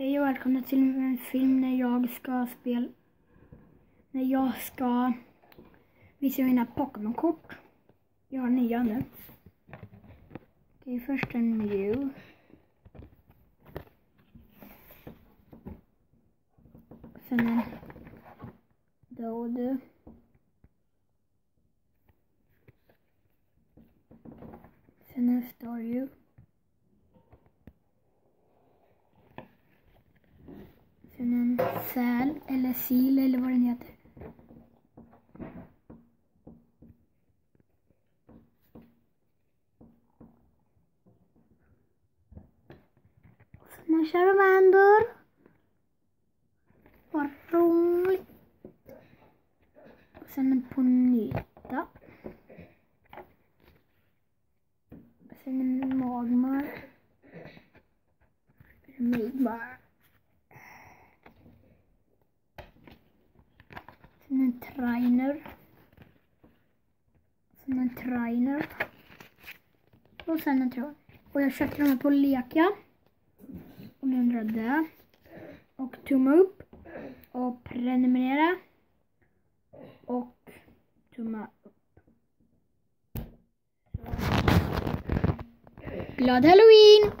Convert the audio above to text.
Hej och välkomna till en film när jag ska spela... När jag ska visa mina Pokémon-kort. Jag har nya nu. Det är först en Mew. Sen en Dodo. Sen en Staryu. Sen en säl eller sil eller vad den heter. Sen en Charmander. Vad roligt. Och sen en Ponyta. Sen en Magmar. Magmar. Sen en trainer. Sen en trainer. Och sen en tråd. Och jag köpte dem på Leka. Om ni undrar det. Och tumma upp. Och prenumerera. Och tumma upp. Glad Halloween!